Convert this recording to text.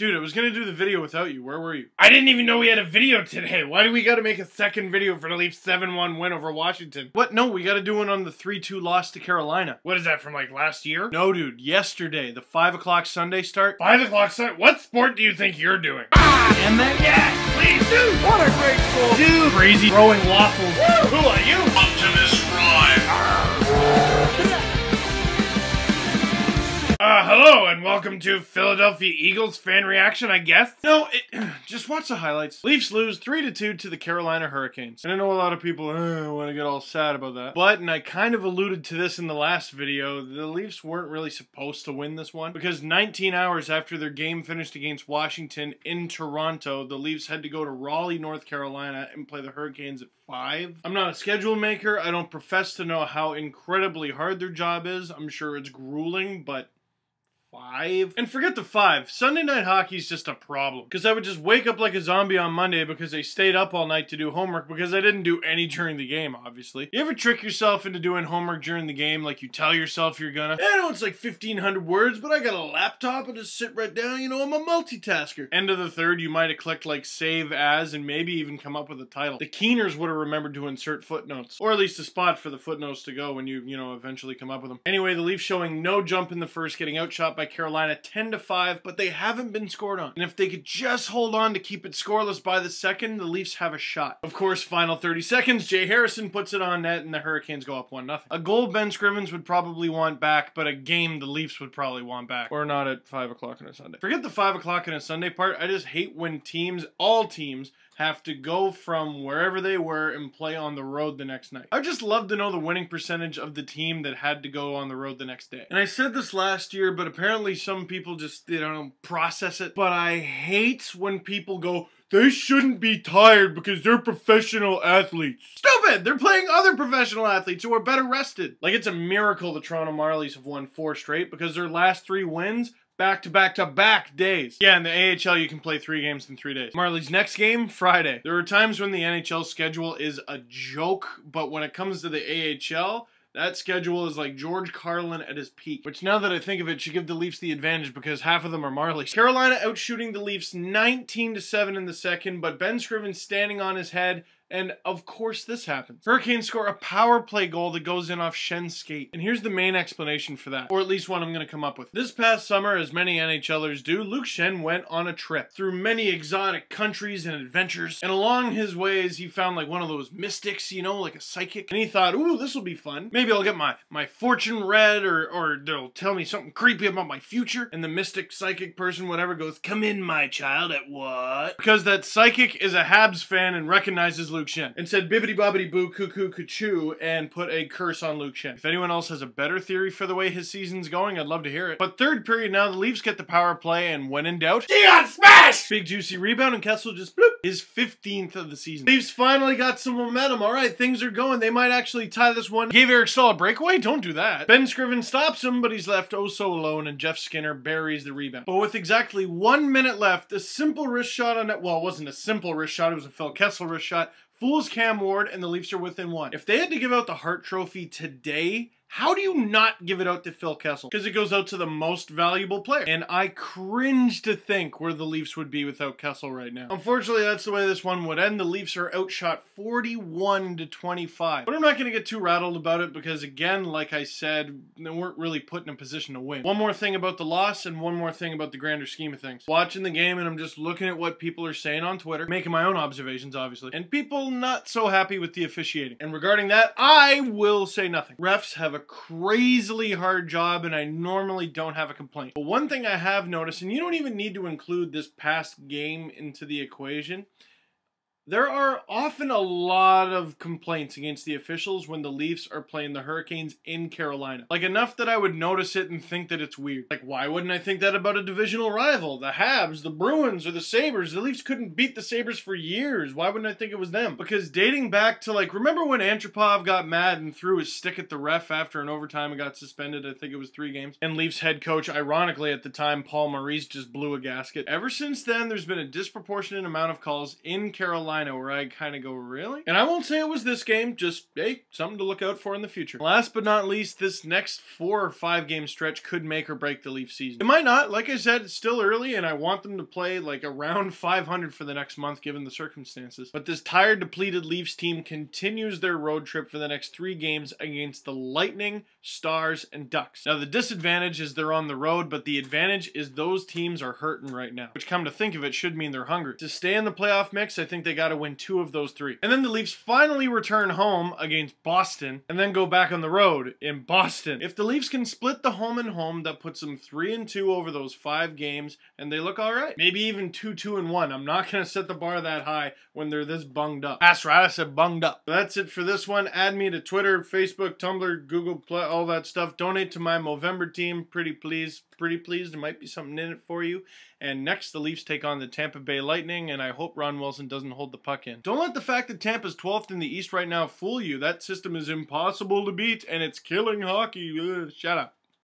Dude, I was gonna do the video without you. Where were you? I didn't even know we had a video today. Why do we gotta make a second video for the Leafs 7-1 win over Washington? What? No, we gotta do one on the 3-2 loss to Carolina. What is that, from like last year? No, dude, yesterday. The 5 o'clock Sunday start. 5 o'clock Sunday? What sport do you think you're doing? Ah! And then, yes, please, dude! What a great goal! Dude! Crazy throwing waffles. Woo! Who are you? Optimus welcome to Philadelphia Eagles fan reaction, I guess. No, it, just watch the highlights. Leafs lose 3-2 to the Carolina Hurricanes. And I know a lot of people uh, want to get all sad about that. But, and I kind of alluded to this in the last video, the Leafs weren't really supposed to win this one. Because 19 hours after their game finished against Washington in Toronto, the Leafs had to go to Raleigh, North Carolina and play the Hurricanes at 5. I'm not a schedule maker. I don't profess to know how incredibly hard their job is. I'm sure it's grueling, but five. And forget the five. Sunday night hockey is just a problem. Because I would just wake up like a zombie on Monday because I stayed up all night to do homework because I didn't do any during the game, obviously. You ever trick yourself into doing homework during the game like you tell yourself you're gonna? Eh, I know it's like 1,500 words, but I got a laptop and just sit right down. You know, I'm a multitasker. End of the third, you might have clicked like save as and maybe even come up with a title. The Keeners would have remembered to insert footnotes. Or at least a spot for the footnotes to go when you, you know, eventually come up with them. Anyway, the Leafs showing no jump in the first, getting outshot by Carolina 10 to 5, but they haven't been scored on. And if they could just hold on to keep it scoreless by the second, the Leafs have a shot. Of course, final 30 seconds, Jay Harrison puts it on net and the Hurricanes go up 1 0. A goal Ben Scrivens would probably want back, but a game the Leafs would probably want back. Or not at 5 o'clock on a Sunday. Forget the 5 o'clock on a Sunday part. I just hate when teams, all teams, have to go from wherever they were and play on the road the next night. I'd just love to know the winning percentage of the team that had to go on the road the next day. And I said this last year, but apparently some people just, they don't process it. But I hate when people go, they shouldn't be tired because they're professional athletes. Stupid! They're playing other professional athletes who are better rested. Like it's a miracle the Toronto Marlies have won four straight because their last three wins back to back to back days. Yeah, in the AHL you can play three games in three days. Marlies' next game, Friday. There are times when the NHL schedule is a joke, but when it comes to the AHL, that schedule is like George Carlin at his peak, which now that I think of it, should give the Leafs the advantage because half of them are Marlies. Carolina outshooting the Leafs 19 to 7 in the second, but Ben Scriven standing on his head, and of course this happens. Hurricanes score a power play goal that goes in off Schenn's skate. And here's the main explanation for that, or at least one I'm going to come up with. This past summer, as many NHLers do, Luke Schenn went on a trip through many exotic countries and adventures. And along his ways, he found like one of those mystics, you know, like a psychic. And he thought, ooh, this will be fun. Maybe I'll get my, my fortune read or, or they'll tell me something creepy about my future. And the mystic, psychic person, whatever, goes, come in, my child, at what? Because that psychic is a Habs fan and recognizes Luke Luke Schenn and said bibbity bobbity boo cuckoo cuckoo and put a curse on Luke Schenn. If anyone else has a better theory for the way his season's going, I'd love to hear it. But third period now, the Leafs get the power play and when in doubt, Dion smash! Big juicy rebound and Kessel just bloop, his 15th of the season. Leafs finally got some momentum. All right, things are going. They might actually tie this one. Gave Eric Staal a breakaway? Don't do that. Ben Scriven stops him, but he's left oh so alone and Jeff Skinner buries the rebound. But with exactly one minute left, a simple wrist shot on net. Well, it wasn't a simple wrist shot. It was a Phil Kessel wrist shot fools Cam Ward, and the Leafs are within one. If they had to give out the Hart Trophy today, how do you not give it out to Phil Kessel? Because it goes out to the most valuable player. And I cringe to think where the Leafs would be without Kessel right now. Unfortunately, that's the way this one would end. The Leafs are outshot 41 to 25. But I'm not going to get too rattled about it because, again, like I said, they weren't really put in a position to win. One more thing about the loss and one more thing about the grander scheme of things. Watching the game and I'm just looking at what people are saying on Twitter, making my own observations, obviously, and people not so happy with the officiating. And regarding that, I will say nothing. Refs have a crazily hard job and I normally don't have a complaint. But one thing I have noticed, and you don't even need to include this past game into the equation, there are often a lot of complaints against the officials when the Leafs are playing the Hurricanes in Carolina. Like enough that I would notice it and think that it's weird. Like why wouldn't I think that about a divisional rival? The Habs, the Bruins, or the Sabres. The Leafs couldn't beat the Sabres for years. Why wouldn't I think it was them? Because dating back to like, remember when Antropov got mad and threw his stick at the ref after an overtime and got suspended? I think it was three games. And Leafs head coach, ironically at the time, Paul Maurice just blew a gasket. Ever since then, there's been a disproportionate amount of calls in Carolina where I kind of go, really? And I won't say it was this game, just, hey, something to look out for in the future. Last but not least, this next four or five game stretch could make or break the Leaf season. It might not. Like I said, it's still early, and I want them to play like around 500 for the next month given the circumstances. But this tired, depleted Leafs team continues their road trip for the next three games against the Lightning, Stars, and Ducks. Now, the disadvantage is they're on the road, but the advantage is those teams are hurting right now, which come to think of it should mean they're hungry. To stay in the playoff mix, I think they got to win two of those three. And then the Leafs finally return home against Boston and then go back on the road in Boston. If the Leafs can split the home and home, that puts them 3 and 2 over those 5 games and they look all right. Maybe even 2 2 and 1. I'm not going to set the bar that high when they're this bunged up. That's right, I said bunged up. That's it for this one. Add me to Twitter, Facebook, Tumblr, Google Play, all that stuff. Donate to my Movember team. Pretty please, pretty please. There might be something in it for you. And next, the Leafs take on the Tampa Bay Lightning, and I hope Ron Wilson doesn't hold the puck in. Don't let the fact that Tampa's 12th in the East right now fool you. That system is impossible to beat, and it's killing hockey. Ugh, shut up.